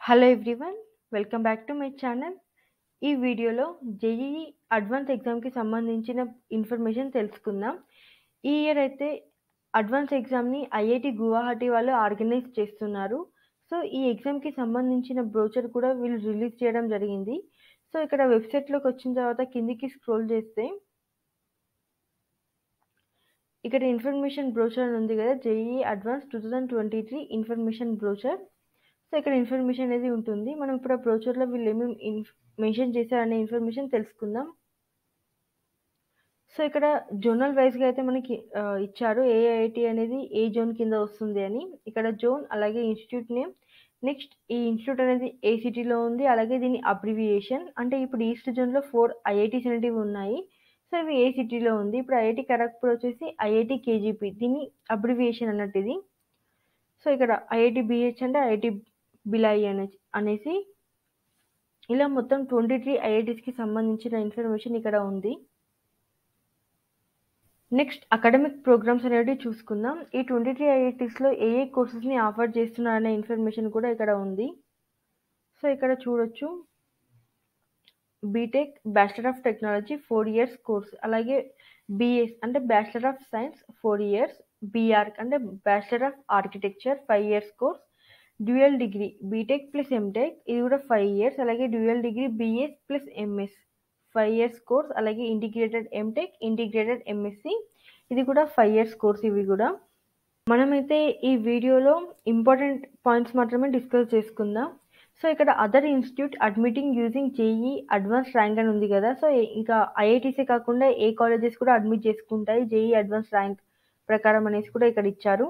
Hello everyone welcome back to my channel ఈ వీడియోలో JEE advance ఎగ్జామ్కి సంబంధించిన ఇన్ఫర్మేషన్ తెలుసుకుందాం. ఈ ఇయర్ అయితే అడ్వాన్స్ ఎగ్జామ్ని ఐఐటి గువాహటి వాళ్ళు ఆర్గనైజ్ చేస్తున్నారు. సో ఈ ఎగ్జామ్కి సంబంధించిన బ్రోచర్ కూడా వీళ్ళు రిలీజ్ చేయడం జరిగింది. సో ఇక్కడ వెబ్సైట్లోకి వచ్చిన తర్వాత కిందికి స్క్రోల్ చేస్తే ఇక్కడ ఇన్ఫర్మేషన్ బ్రోచర్ అని ఉంది కదా JEE advance two thousand twenty three information brochure so ఇక్కడ ఇన్ఫర్మేషన్ అనేది ఉంటుంది. మనం ఇప్పుడు ఆ బ్రోచర్లో వీళ్ళు ఏమేమి ఇన్ఫ్ మెన్షన్ చేశారనే ఇన్ఫర్మేషన్ తెలుసుకుందాం. సో ఇక్కడ జోనల్ వైజ్గా అయితే మనకి ఇచ్చారు. ఏఐఐటి అనేది ఏ జోన్ కింద వస్తుంది అని. ఇక్కడ జోన్ అలాగే ఇన్స్టిట్యూట్ నేమ్. నెక్స్ట్ ఈ ఇన్స్టిట్యూట్ అనేది ఏ సిటీలో ఉంది? అలాగే దీని అబ్రివియేషన్ అంటే ఇప్పుడు ఈస్ట్ జోన్లో ఫోర్ ఐఐటీస్ అనేటివి ఉన్నాయి. సో ఇవి ఏ సిటీలో ఉంది? ఇప్పుడు ఐఐటి ఖరగ్పూర్ వచ్చేసి ఐఐటి కేజీపీ. దీని అబ్రివియేషన్ అన్నట్టు ఇది. సో ఇక్కడ ఐఐటి బిహెచ్ అంటే ఐఐటి బిలాయి అనే అనేసి ఇలా మొత్తం ట్వంటీ త్రీ ఐఐటీస్కి సంబంధించిన ఇన్ఫర్మేషన్ ఇక్కడ ఉంది. నెక్స్ట్ అకాడమిక్ ప్రోగ్రామ్స్ అనేవి చూసుకుందాం. ఈ ట్వంటీ త్రీ ఐఐటీస్లో ఏ ఏ కోర్సెస్ని ఆఫర్ చేస్తున్నారనే ఇన్ఫర్మేషన్ కూడా ఇక్కడ ఉంది. సో ఇక్కడ చూడొచ్చు. BTech bachelor of technology four years course. అలాగే బిఎస్ అంటే bachelor of science four years. BR అంటే bachelor of architecture five years course. Dual degree BTech plus MTech ఇది కూడా ఫైవ్ ఇయర్స్ అలాగే dual degree BS plus MS five years course అలాగే integrated MTech integrated MSc ఇది కూడా five years course ఇవి కూడా. మనమైతే ఈ వీడియోలో ఇంపార్టెంట్ పాయింట్స్ మాత్రమే డిస్కస్ చేసుకుందాం. సో ఇక్కడ other institute admitting using JEE advance rank అని ఉంది కదా. సో ఇంకా ఐఐటీసీ కాకుండా ఏ కాలేజెస్ కూడా అడ్మిట్ చేసుకుంటాయి జేఈ అడ్వాన్స్ ర్యాంక్ ప్రకారం అనేసి కూడా ఇక్కడ ఇచ్చారు.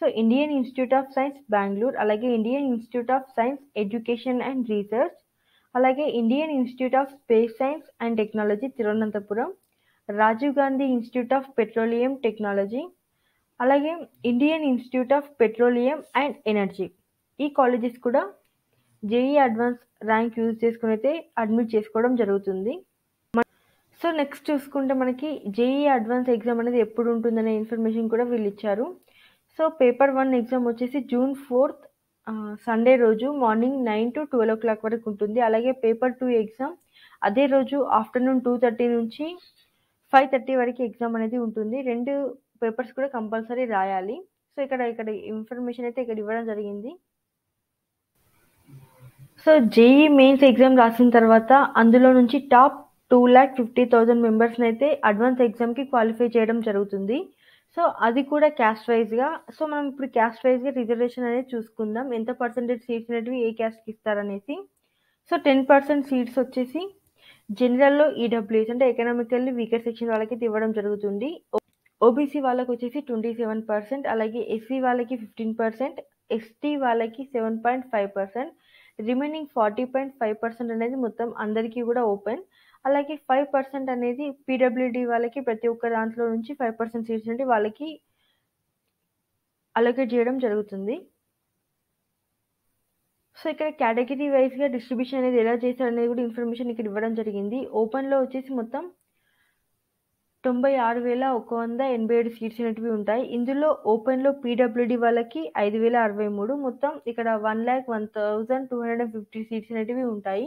So Indian institute of science Bengaluru అలాగే Indian institute of science education and research అలాగే Indian institute of space science and technology Thiruvananthapuram Rajiv Gandhi institute of petroleum technology అలాగే Indian institute of petroleum and energy ఈ colleges కూడా JEE advance rank use చేసుకుని అయితే admit చేసుకోవడం జరుగుతుంది. So next చూసుకుంటే మనకి జేఈ అడ్వాన్స్ ఎగ్జామ్ అనేది ఎప్పుడు ఉంటుందనే ఇన్ఫర్మేషన్ కూడా వీళ్ళు ఇచ్చారు. సో పేపర్ వన్ ఎగ్జామ్ వచ్చేసి జూన్ ఫోర్త్ సండే రోజు morning nine to twelve o'clock వరకు ఉంటుంది. అలాగే పేపర్ టూ ఎగ్జామ్ అదే రోజు ఆఫ్టర్నూన్ టూ థర్టీ నుంచి ఫైవ్ థర్టీ వరకు ఎగ్జామ్ అనేది ఉంటుంది. రెండు పేపర్స్ కూడా కంపల్సరీ రాయాలి. సో ఇక్కడ ఇక్కడ ఇన్ఫర్మేషన్ అయితే ఇక్కడ ఇవ్వడం జరిగింది. సో జేఈ మెయిన్స్ ఎగ్జామ్ రాసిన తర్వాత అందులో నుంచి top two lakh fifty thousand మెంబర్స్ని అయితే అడ్వాన్స్ ఎగ్జామ్కి క్వాలిఫై చేయడం జరుగుతుంది. సో అది కూడా క్యాస్ట్ వైజ్గా సో మనం ఇప్పుడు క్యాస్ట్ వైజ్గా రిజర్వేషన్ అనేది చూసుకుందాం. ఎంత పర్సెంటేజ్ సీట్స్ అనేటివి ఏ క్యాస్ట్కి ఇస్తారనేసి. సో టెన్ పర్సెంట్ సీట్స్ వచ్చేసి జనరల్లో ఈడబ్ల్యూఎస్ అంటే ఎకనామికల్లీ వీకర్ సెక్షన్ వాళ్ళకి ఇవ్వడం జరుగుతుంది. ఓబీసీ వాళ్ళకి వచ్చేసి ట్వంటీ సెవెన్ పర్సెంట్ అలాగే ఎస్సీ వాళ్ళకి ఫిఫ్టీన్ పర్సెంట్ ఎస్టీ వాళ్ళకి seven point five percent remaining forty point five percent అనేది మొత్తం అందరికీ కూడా ఓపెన్ అలాగే ఫైవ్ పర్సెంట్ అనేది పీడబ్ల్యూడి వాళ్ళకి ప్రతి ఒక్క దాంట్లో నుంచి ఫైవ్ పర్సెంట్ సీట్స్ నుండి వాళ్ళకి అలొకేట్ చేయడం జరుగుతుంది. సో ఇక్కడ కేటగిరీ వైజ్గా డిస్ట్రిబ్యూషన్ అనేది ఎలా చేశారు అనేది కూడా ఇన్ఫర్మేషన్ ఇక్కడ ఇవ్వడం జరిగింది. ఓపెన్లో వచ్చేసి మొత్తం తొంభై ఆరు వేల ఒక వంద ఎనభై ఏడు సీట్స్ అనేటివి ఉంటాయి. ఇందులో ఓపెన్లో పీడబ్ల్యూడి వాళ్ళకి ఐదు వేల అరవై మూడు మొత్తం ఇక్కడ one lakh one thousand two hundred and fifty seats అనేటివి ఉంటాయి.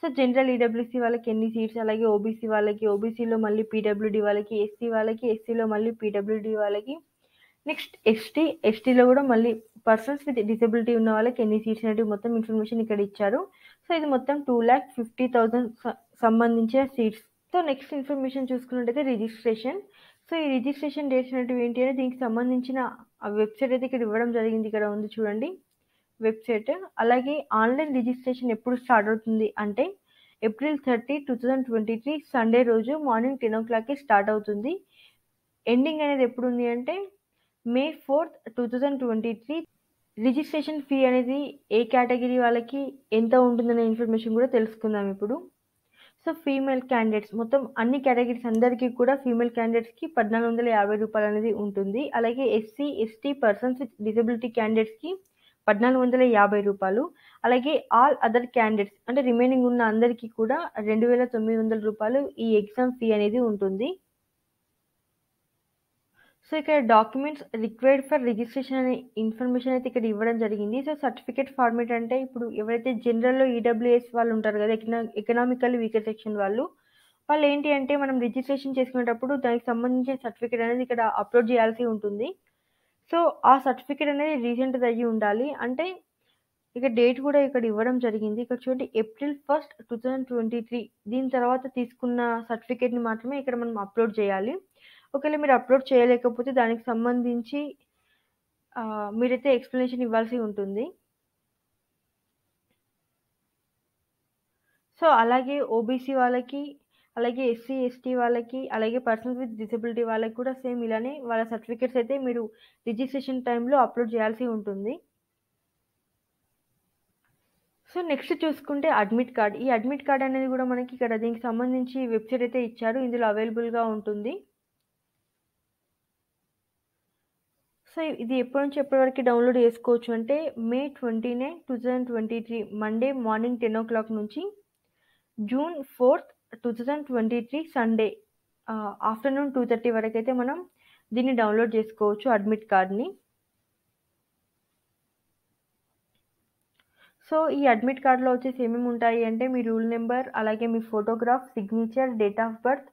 సో జనరల్ ఈడబ్ల్యూసీ వాళ్ళకి ఎన్ని సీట్స్ అలాగే ఓబీసీ వాళ్ళకి ఓబీసీలో మళ్ళీ పీడబ్ల్యూడి వాళ్ళకి ఎస్సీ వాళ్ళకి ఎస్సీలో మళ్ళీ పీడబ్ల్యూడి వాళ్ళకి. నెక్స్ట్ ఎస్టీ ఎస్టీలో కూడా మళ్ళీ పర్సన్స్ విత్ డిసబిలిటీ ఉన్న వాళ్ళకి ఎన్ని సీట్స్ అనేటివి మొత్తం ఇన్ఫర్మేషన్ ఇక్కడ ఇచ్చారు. సో ఇది మొత్తం టూ ల్యాక్ ఫిఫ్టీ థౌజండ్ సంబంధించిన సీట్స్ సో నెక్స్ట్ ఇన్ఫర్మేషన్ చూసుకున్నట్టయితే రిజిస్ట్రేషన్ సో ఈ రిజిస్ట్రేషన్ డేట్స్ అనేటివి ఏంటి అంటే దీనికి సంబంధించిన వెబ్సైట్ అయితే ఇక్కడ ఇవ్వడం జరిగింది. ఇక్కడ ఉంది చూడండి. వెబ్సైట్. అలాగే ఆన్లైన్ రిజిస్ట్రేషన్ ఎప్పుడు స్టార్ట్ అవుతుంది అంటే April thirty two thousand twenty three Sunday రోజు మార్నింగ్ టెన్ ఓ క్లాక్కి స్టార్ట్ అవుతుంది. ఎండింగ్ అనేది ఎప్పుడు ఉంది అంటే May fourth two thousand twenty three registration fee అనేది ఏ కేటగిరీ వాళ్ళకి ఎంత ఉంటుందనే ఇన్ఫర్మేషన్ కూడా తెలుసుకుందాం ఇప్పుడు. సో ఫీమేల్ క్యాండిడేట్స్ మొత్తం అన్ని కేటగిరీస్ అందరికీ కూడా ఫీమేల్ క్యాండిడేట్స్కి పద్నాలుగు వందల యాభై రూపాయలు అనేది ఉంటుంది. అలాగే SC ST persons with disability క్యాండిడేట్స్కి పద్నాలుగు వందల యాభై రూపాయలు. అలాగే ఆల్ అదర్ క్యాండిడేట్స్ అంటే రిమైనింగ్ ఉన్న అందరికీ కూడా రెండు వేల తొమ్మిది వందల రూపాయలు ఈ ఎగ్జామ్ ఫీ అనేది ఉంటుంది. సో ఇక్కడ డాక్యుమెంట్స్ రిక్వైర్డ్ ఫర్ రిజిస్ట్రేషన్ అనే ఇన్ఫర్మేషన్ అయితే ఇక్కడ ఇవ్వడం జరిగింది. సో సర్టిఫికేట్ ఫార్మేట్ అంటే ఇప్పుడు ఎవరైతే జనరల్లో ఈడబ్ల్యూఎస్ వాళ్ళు ఉంటారు కదా ఎకనా ఎకనామికల్ వీకర్ సెక్షన్ వాళ్ళు వాళ్ళు ఏంటి అంటే మనం రిజిస్ట్రేషన్ చేసుకునేటప్పుడు దానికి సంబంధించిన సర్టిఫికేట్ అనేది ఇక్కడ అప్లోడ్ చేయాల్సి ఉంటుంది. సో ఆ సర్టిఫికేట్ అనేది రీసెంట్ది అయ్యి ఉండాలి. అంటే ఇక డేట్ కూడా ఇక్కడ ఇవ్వడం జరిగింది. ఇక్కడ చూడండి April first two thousand twenty three దీని తర్వాత తీసుకున్న సర్టిఫికేట్ని మాత్రమే ఇక్కడ మనం అప్లోడ్ చేయాలి. ఒకవేళ మీరు అప్లోడ్ చేయలేకపోతే దానికి సంబంధించి మీరైతే ఎక్స్ప్లెనేషన్ ఇవ్వాల్సి ఉంటుంది. సో అలాగే ఓబీసీ వాళ్ళకి అలాగే ఎస్సీ ఎస్టీ వాళ్ళకి అలాగే పర్సన్స్ విత్ డిసబిలిటీ వాళ్ళకి కూడా సేమ్ ఇలానే వాళ్ళ సర్టిఫికేట్స్ అయితే మీరు రిజిస్ట్రేషన్ టైంలో అప్లోడ్ చేయాల్సి ఉంటుంది. సో నెక్స్ట్ చూసుకుంటే అడ్మిట్ కార్డ్ ఈ అడ్మిట్ కార్డ్ అనేది కూడా మనకి ఇక్కడ దీనికి సంబంధించి వెబ్సైట్ అయితే ఇచ్చారు. ఇందులో అవైలబుల్గా ఉంటుంది. సో ఇది ఎప్పటి నుంచి ఎప్పటి వరకు డౌన్లోడ్ చేసుకోవచ్చు అంటే May twenty nine two thousand twenty three Monday morning ten o'clock నుంచి June fourth two thousand twenty three Sunday afternoon two thirty వరకు అయితే మనం దీన్ని డౌన్లోడ్ చేసుకోవచ్చు అడ్మిట్ కార్డ్ని సో ఈ అడ్మిట్ కార్డ్లో వచ్చేసి ఏమేమి ఉంటాయి అంటే మీ రూల్ నెంబర్ అలాగే మీ photograph signature date of birth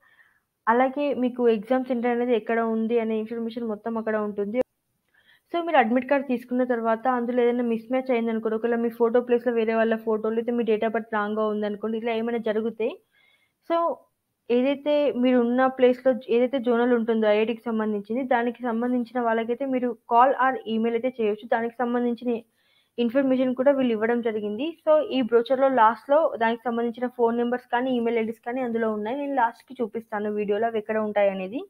అలాగే మీకు ఎగ్జామ్ సెంటర్ అనేది ఎక్కడ ఉంది అనే ఇన్ఫర్మేషన్ మొత్తం అక్కడ ఉంటుంది. సో మీరు అడ్మిట్ కార్డ్ తీసుకున్న తర్వాత అందులో ఏదైనా మిస్ మ్యాచ్ అయిందనుకోండి ఒకవేళ మీ ఫోటో ప్లేస్లో వేరే వాళ్ళ ఫోటో లేదా మీ డేట్ ఆఫ్ బర్త్ రాంగ్గా ఉందనుకోండి ఇట్లా ఏమైనా జరిగితే సో ఏదైతే మీరు ఉన్న ప్లేస్లో ఏదైతే జోనల్ ఉంటుందో ఐఐటికి సంబంధించింది దానికి సంబంధించిన వాళ్ళకైతే మీరు కాల్ ఆర్ ఈమెయిల్ అయితే చేయొచ్చు. దానికి సంబంధించిన ఇన్ఫర్మేషన్ కూడా వీళ్ళు ఇవ్వడం జరిగింది. సో ఈ బ్రోచర్లో లాస్ట్లో దానికి సంబంధించిన ఫోన్ నెంబర్స్ కానీ ఈమెయిల్ ఐడీస్ కానీ అందులో ఉన్నాయి. నేను లాస్ట్కి చూపిస్తాను వీడియోలో అవి ఎక్కడ ఉంటాయి అనేది.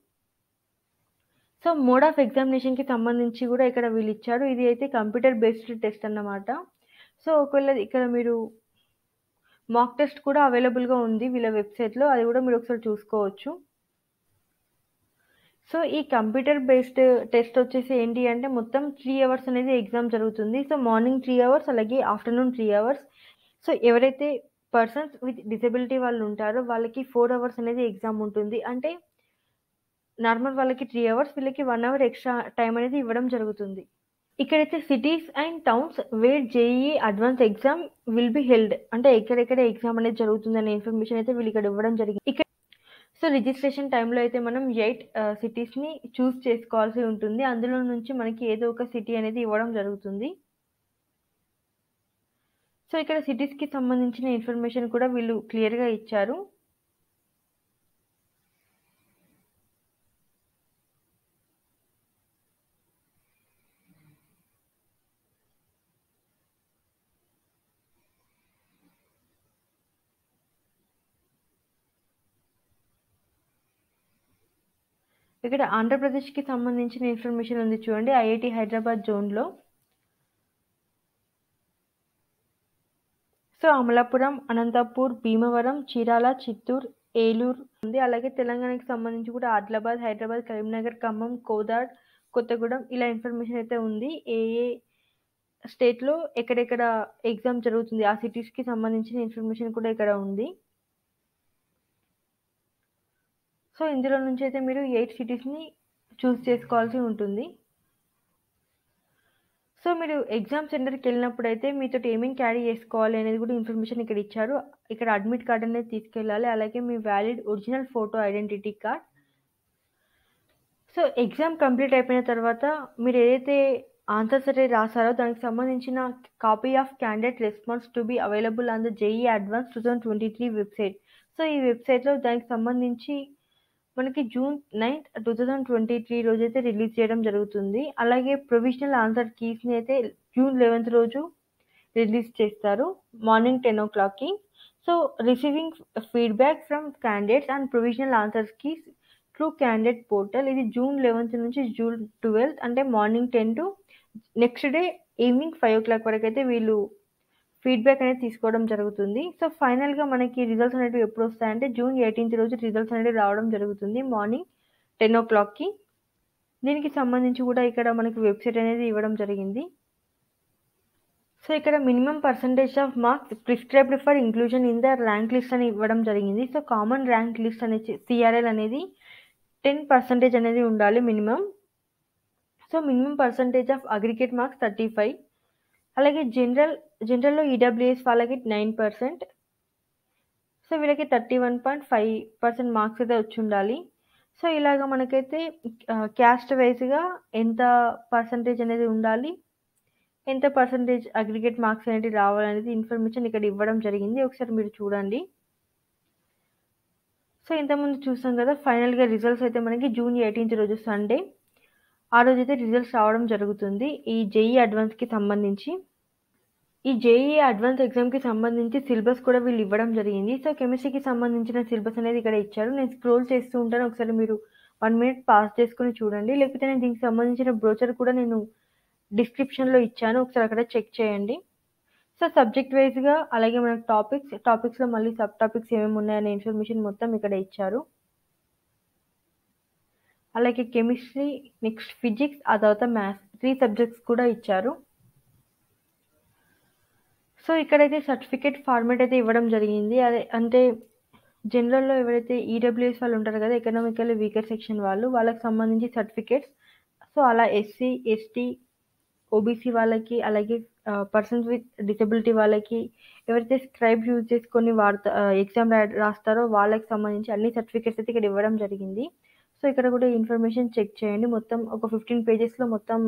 సో మోడ్ ఆఫ్ ఎగ్జామినేషన్కి సంబంధించి కూడా ఇక్కడ వీళ్ళు ఇచ్చారు. ఇది అయితే కంప్యూటర్ బేస్డ్ టెస్ట్ అన్నమాట. సో ఒకవేళ ఇక్కడ మీరు మాక్ టెస్ట్ కూడా అవైలబుల్గా ఉంది వీళ్ళ వెబ్సైట్లో. అది కూడా మీరు ఒకసారి చూసుకోవచ్చు. సో ఈ కంప్యూటర్ బేస్డ్ టెస్ట్ వచ్చేసి ఏంటి అంటే మొత్తం త్రీ అవర్స్ అనేది ఎగ్జామ్ జరుగుతుంది. సో మార్నింగ్ త్రీ అవర్స్ అలాగే ఆఫ్టర్నూన్ త్రీ అవర్స్ సో ఎవరైతే పర్సన్స్ విత్ డిసెబిలిటీ వాళ్ళు ఉంటారో వాళ్ళకి ఫోర్ అవర్స్ అనేది ఎగ్జామ్ ఉంటుంది. అంటే నార్మల్ వాళ్ళకి త్రీ అవర్స్ వీళ్ళకి వన్ అవర్ ఎక్స్ట్రా టైం అనేది ఇవ్వడం జరుగుతుంది. ఇక్కడైతే cities and towns where JEE advance exam will be held అంటే ఎక్కడెక్కడ ఎగ్జామ్ అనేది జరుగుతుంది అనే ఇన్ఫర్మేషన్ అయితే వీళ్ళు ఇక్కడ ఇవ్వడం జరిగింది. ఇక్కడ సో రిజిస్ట్రేషన్ టైంలో అయితే మనం ఎయిట్ సిటీస్ని చూస్ చేసుకోవాల్సి ఉంటుంది. అందులో నుంచి మనకి ఏదో ఒక సిటీ అనేది ఇవ్వడం జరుగుతుంది. సో ఇక్కడ సిటీస్కి సంబంధించిన ఇన్ఫర్మేషన్ కూడా వీళ్ళు క్లియర్గా ఇచ్చారు. ఇక్కడ ఆంధ్రప్రదేశ్కి సంబంధించిన ఇన్ఫర్మేషన్ ఉంది చూడండి. ఐఐటి హైదరాబాద్ జోన్లో. సో అమలాపురం అనంతపూర్ భీమవరం చీరాల చిత్తూరు ఏలూరు ఉంది. అలాగే తెలంగాణకి సంబంధించి కూడా ఆదిలాబాద్ హైదరాబాద్ కరీంనగర్ ఖమ్మం కోదాడ్ కొత్తగూడెం ఇలా ఇన్ఫర్మేషన్ అయితే ఉంది. ఏ ఏ స్టేట్లో ఎక్కడెక్కడ ఎగ్జామ్ జరుగుతుంది ఆ సిటీస్కి సంబంధించిన ఇన్ఫర్మేషన్ కూడా ఇక్కడ ఉంది. సో ఇందులో నుంచి అయితే మీరు ఎయిట్ సిటీస్ని చూస్ చేసుకోవాల్సి ఉంటుంది. సో మీరు ఎగ్జామ్ సెంటర్కి వెళ్ళినప్పుడు అయితే మీతో ఏమేమి క్యారీ చేసుకోవాలి అనేది కూడా ఇన్ఫర్మేషన్ ఇక్కడ ఇచ్చారు. ఇక్కడ అడ్మిట్ కార్డ్ అనేది తీసుకెళ్ళాలి. అలాగే మీ valid original photo identity card so exam complete అయిపోయిన తర్వాత మీరు ఏదైతే ఆన్సర్స్ అయితే రాసారో దానికి సంబంధించిన copy of candidate response to be available on the JEE advance two thousand twenty three website so ఈ వెబ్సైట్లో దానికి సంబంధించి మనకి June ninth two thousand twenty three రోజు అయితే రిలీజ్ చేయడం జరుగుతుంది. అలాగే ప్రొవిజనల్ ఆన్సర్ కీస్ని అయితే జూన్ లెవెన్త్ రోజు రిలీజ్ చేస్తారు మార్నింగ్ టెన్ ఓ క్లాక్కి. So receiving feedback from candidates and provisional answers keys through candidate portal ఇది జూన్ లెవెన్త్ నుంచి జూన్ ట్వెల్త్ అంటే morning ten to next day evening five o'clock వరకు అయితే వీళ్ళు ఫీడ్బ్యాక్ అనేది తీసుకోవడం జరుగుతుంది. సో ఫైనల్గా మనకి రిజల్ట్స్ అనేవి ఎప్పుడు వస్తాయంటే జూన్ ఎయిటీన్త్ రోజు రిజల్ట్స్ అనేవి రావడం జరుగుతుంది మార్నింగ్ టెన్ ఓ క్లాక్కి దీనికి సంబంధించి కూడా ఇక్కడ మనకి వెబ్సైట్ అనేది ఇవ్వడం జరిగింది. సో ఇక్కడ minimum percentage of marks prescribed for inclusion in the rank list అని ఇవ్వడం జరిగింది. సో కామన్ ర్యాంక్ లిస్ట్ అనేది సిఆర్ఎల్ అనేది టెన్ పర్సంటేజ్ అనేది ఉండాలి minimum so minimum percentage of aggregate marks thirty five అలాగే జనరల్ జనరల్లో ఈడబ్ల్యూఎస్ వాళ్ళకి నైన్ పర్సెంట్ సో వీళ్ళకి thirty one point five percent marks అయితే వచ్చి ఉండాలి. సో ఇలాగ మనకైతే క్యాస్ట్ వైజ్గా ఎంత పర్సంటేజ్ అనేది ఉండాలి? ఎంత పర్సంటేజ్ అగ్రిగేట్ మార్క్స్ అనేది రావాలనేది ఇన్ఫర్మేషన్ ఇక్కడ ఇవ్వడం జరిగింది. ఒకసారి మీరు చూడండి. సో ఇంతకుముందు చూసాం కదా ఫైనల్గా రిజల్ట్స్ అయితే మనకి జూన్ ఎయిటీన్త్ రోజు సండే ఆ రోజు అయితే రిజల్ట్స్ రావడం జరుగుతుంది. ఈ జేఈ అడ్వాన్స్కి సంబంధించి. ఈ జేఈ అడ్వాన్స్ ఎగ్జామ్కి సంబంధించి సిలబస్ కూడా వీళ్ళు ఇవ్వడం జరిగింది. సో కెమిస్ట్రీకి సంబంధించిన సిలబస్ అనేది ఇక్కడ ఇచ్చారు. నేను స్క్రోల్ చేస్తూ ఉంటాను. ఒకసారి మీరు వన్ మినిట్ పాస్ చేసుకుని చూడండి. లేకపోతే నేను దీనికి సంబంధించిన బ్రోచర్ కూడా నేను డిస్క్రిప్షన్లో ఇచ్చాను. ఒకసారి అక్కడ చెక్ చేయండి. సో సబ్జెక్ట్ వైజ్గా అలాగే మనకు టాపిక్స్ టాపిక్స్లో మళ్ళీ సబ్ టాపిక్స్ ఏమేమి ఉన్నాయనే ఇన్ఫర్మేషన్ మొత్తం ఇక్కడ ఇచ్చారు. అలాగే కెమిస్ట్రీ నెక్స్ట్ ఫిజిక్స్ ఆ తర్వాత మ్యాథ్స్ త్రీ సబ్జెక్ట్స్ కూడా ఇచ్చారు. సో ఇక్కడైతే సర్టిఫికేట్ ఫార్మేట్ అయితే ఇవ్వడం జరిగింది. అదే అంటే జనరల్లో ఎవరైతే ఈడబ్ల్యూఎస్ వాళ్ళు ఉంటారు కదా ఎకనామికల్ వీకర్ సెక్షన్ వాళ్ళు వాళ్ళకి సంబంధించి సర్టిఫికేట్స్. సో అలా ఎస్సీ ఎస్టీ ఓబీసీ వాళ్ళకి అలాగే పర్సన్స్ విత్ డిసబిలిటీ వాళ్ళకి ఎవరైతే స్క్రైబ్ యూజ్ చేసుకొని వాడతా ఎగ్జామ్ రాస్తారో వాళ్ళకి సంబంధించి అన్ని సర్టిఫికేట్స్ అయితే ఇక్కడ ఇవ్వడం జరిగింది. సో ఇక్కడ కూడా ఇన్ఫర్మేషన్ చెక్ చేయండి. మొత్తం ఒక ఫిఫ్టీన్ పేజెస్లో మొత్తం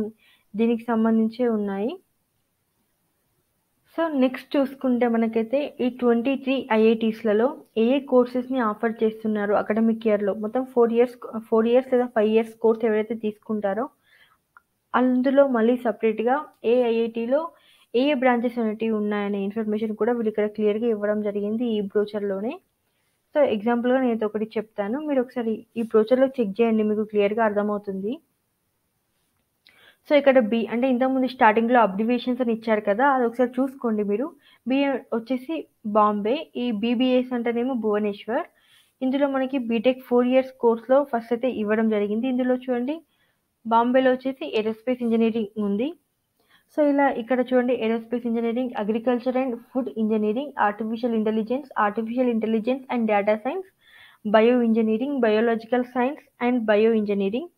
దీనికి సంబంధించే ఉన్నాయి. సో నెక్స్ట్ చూసుకుంటే మనకైతే ఈ ట్వంటీ త్రీ ఐఐటీస్లలో ఏ ఏ కోర్సెస్ని ఆఫర్ చేస్తున్నారు అకాడమిక్ ఇయర్లో మొత్తం ఫోర్ ఇయర్స్ ఫోర్ ఇయర్స్ లేదా ఫైవ్ ఇయర్స్ కోర్స్ ఎవరైతే తీసుకుంటారో అందులో మళ్ళీ సపరేట్గా ఏ ఐఐటీలో ఏ ఏ బ్రాంచెస్ అనేటివి ఉన్నాయనే ఇన్ఫర్మేషన్ కూడా వీళ్ళు ఇక్కడ క్లియర్గా ఇవ్వడం జరిగింది ఈ బ్రోచర్లోనే సో ఎగ్జాంపుల్గా నేను ఒకటి చెప్తాను. మీరు ఒకసారి ఈ బ్రోచర్లో చెక్ చేయండి మీకు క్లియర్గా అర్థమవుతుంది. సో ఇక్కడ బి అంటే ఇంతకుముందు స్టార్టింగ్లో అబ్రివేషన్స్ అని ఇచ్చారు కదా అది ఒకసారి చూసుకోండి మీరు. బి వచ్చేసి బాంబే ఈ బీబీఎస్ అంటేనేమో భువనేశ్వర్. ఇందులో మనకి బీటెక్ ఫోర్ ఇయర్స్ కోర్స్లో ఫస్ట్ అయితే ఇవ్వడం జరిగింది. ఇందులో చూడండి బాంబేలో వచ్చేసి ఏరోస్పేస్ ఇంజనీరింగ్ ఉంది. సో ఇలా ఇక్కడ చూడండి aerospace engineering agriculture and food engineering artificial intelligence artificial intelligence and data science bio engineering biological science and bio engineering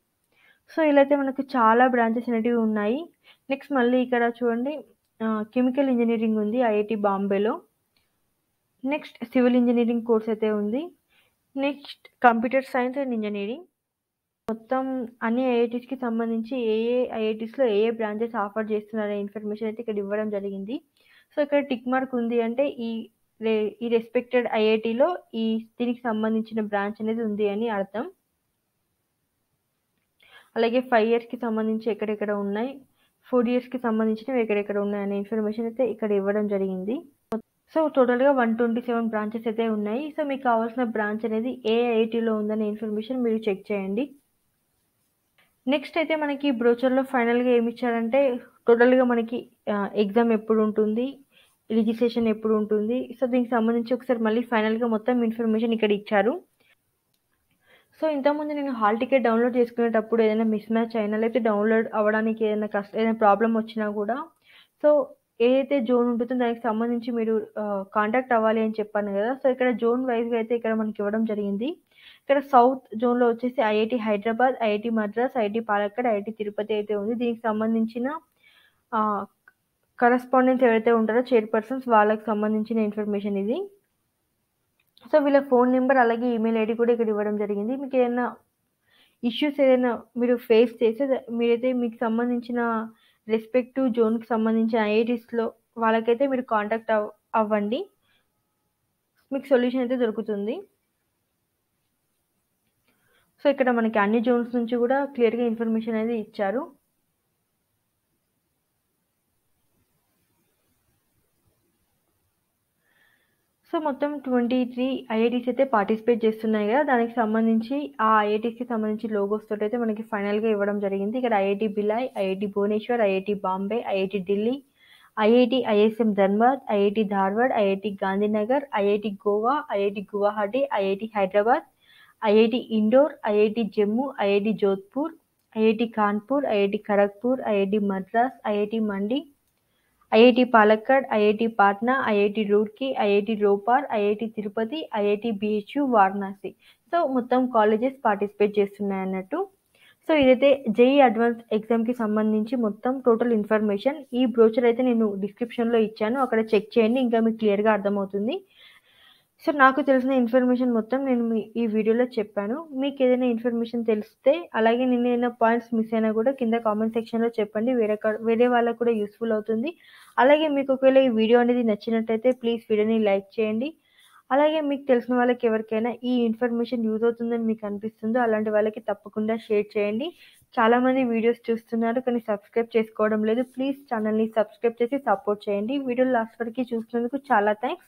so ఇలా అయితే మనకు చాలా బ్రాంచెస్ అనేటివి ఉన్నాయి. నెక్స్ట్ మళ్ళీ ఇక్కడ చూడండి కెమికల్ ఇంజనీరింగ్ ఉంది ఐఐటి బాంబేలో. నెక్స్ట్ సివిల్ ఇంజనీరింగ్ కోర్స్ అయితే ఉంది. Next computer science and engineering మొత్తం అన్ని ఐఐటీస్కి సంబంధించి ఏ ఏ ఐఐటీస్లో ఏ ఏ బ్రాంచెస్ ఆఫర్ చేస్తున్నారనే ఇన్ఫర్మేషన్ అయితే ఇక్కడ ఇవ్వడం జరిగింది. సో ఇక్కడ టిక్ మార్క్ ఉంది అంటే ఈ ఈ రెస్పెక్టెడ్ ఐఐటీలో ఈ దీనికి సంబంధించిన బ్రాంచ్ అనేది ఉంది అని అర్థం. అలాగే ఫైవ్ ఇయర్స్కి సంబంధించి ఎక్కడెక్కడ ఉన్నాయి ఫోర్ ఇయర్స్కి సంబంధించినవి ఎక్కడెక్కడ ఉన్నాయి అనే ఇన్ఫర్మేషన్ అయితే ఇక్కడ ఇవ్వడం జరిగింది. సో టోటల్గా వన్ ట్వంటీ సెవెన్ బ్రాంచెస్ అయితే ఉన్నాయి. సో మీకు కావాల్సిన బ్రాంచ్ అనేది ఏ ఐఐటీలో ఉందనే ఇన్ఫర్మేషన్ మీరు చెక్ చేయండి. నెక్స్ట్ అయితే మనకి బ్రోచర్లో ఫైనల్గా ఏమి ఇచ్చారంటే టోటల్గా మనకి ఎగ్జామ్ ఎప్పుడు ఉంటుంది రిజిస్ట్రేషన్ ఎప్పుడు ఉంటుంది. సో దీనికి సంబంధించి ఒకసారి మళ్ళీ ఫైనల్గా మొత్తం ఇన్ఫర్మేషన్ ఇక్కడ ఇచ్చారు. సో ఇంతకుముందు నేను హాల్ టికెట్ డౌన్లోడ్ చేసుకునేటప్పుడు ఏదైనా మిస్ మ్యాచ్ అయినా లేకపోతే డౌన్లోడ్ అవ్వడానికి ఏదైనా కష్ట ఏదైనా ప్రాబ్లం వచ్చినా కూడా సో ఏదైతే జోన్ ఉంటుందో దానికి సంబంధించి మీరు కాంటాక్ట్ అవ్వాలి అని చెప్పాను కదా. సో ఇక్కడ జోన్ వైజ్గా అయితే ఇక్కడ మనకి ఇవ్వడం జరిగింది. ఇక్కడ సౌత్ జోన్లో వచ్చేసి IIT Hyderabad IIT Madras IIT Palakkad IIT Tirupati అయితే ఉంది. దీనికి సంబంధించిన కరస్పాండెన్స్ ఎవరైతే ఉంటారో చైర్పర్సన్స్ వాళ్ళకి సంబంధించిన ఇన్ఫర్మేషన్ ఇది. సో వీళ్ళ ఫోన్ నెంబర్ అలాగే ఈమెయిల్ ఐడి కూడా ఇక్కడ ఇవ్వడం జరిగింది. మీకు ఏదైనా ఇష్యూస్ ఏదైనా మీరు ఫేస్ చేస్తే మీరైతే మీకు సంబంధించిన రెస్పెక్టివ్ జోన్కి సంబంధించిన ఐఐటీస్లో వాళ్ళకైతే మీరు కాంటాక్ట్ అవ్ అవ్వండి. మీకు సొల్యూషన్ అయితే దొరుకుతుంది. సో ఇక్కడ మనకి అన్ని జోన్స్ నుంచి కూడా క్లియర్గా ఇన్ఫర్మేషన్ అనేది ఇచ్చారు సో మొత్తం ట్వంటీ త్రీ ఐఐటీస్ అయితే పార్టిసిపేట్ చేస్తున్నాయి కదా దానికి సంబంధించి ఆ ఐఐటీస్కి సంబంధించి లోగోస్ తోటి అయితే మనకి ఫైనల్గా ఇవ్వడం జరిగింది ఇక్కడ IIT Bhilai IIT Bhubaneswar IIT Bombay IIT Delhi IIT ISM Dhanbad IIT Dharwad IIT Gandhinagar IIT Goa IIT Guwahati IIT Hyderabad IIT Indore IIT Jammu IIT Jodhpur IIT Kanpur IIT Kharagpur IIT Madras IIT Mandi IIT Palakkad IIT Patna IIT Roorkee IIT Ropar IIT Tirupati IIT BHU Varanasi. So మొత్తం colleges participate చేస్తున్నాయి అన్నట్టు so ఇదైతే JEE advance ఎగ్జామ్కి సంబంధించి మొత్తం total information. ఈ brochure అయితే నేను డిస్క్రిప్షన్లో ఇచ్చాను. అక్కడ చెక్ చేయండి. ఇంకా మీకు క్లియర్గా అర్థమవుతుంది. సో నాకు తెలిసిన ఇన్ఫర్మేషన్ మొత్తం నేను మీ ఈ వీడియోలో చెప్పాను. మీకు ఏదైనా ఇన్ఫర్మేషన్ తెలిస్తే అలాగే నేను ఏదైనా పాయింట్స్ మిస్ అయినా కూడా కింద కామెంట్ సెక్షన్లో చెప్పండి. వేరే కా- వేరే వాళ్ళకు కూడా యూస్ఫుల్ అవుతుంది. అలాగే మీకు ఒకవేళ ఈ వీడియో అనేది నచ్చినట్టయితే ప్లీజ్ వీడియోని లైక్ చేయండి. అలాగే మీకు తెలిసిన వాళ్ళకి ఎవరికైనా ఈ ఇన్ఫర్మేషన్ యూజ్ అవుతుందని మీకు అనిపిస్తుందో అలాంటి వాళ్ళకి తప్పకుండా షేర్ చేయండి. చాలామంది వీడియోస్ చూస్తున్నారు కానీ సబ్స్క్రైబ్ చేసుకోవడం లేదు. ప్లీజ్ ఛానల్ని సబ్స్క్రైబ్ చేసి సపోర్ట్ చేయండి. వీడియో లాస్ట్ వరకు చూసినందుకు చాలా thanks.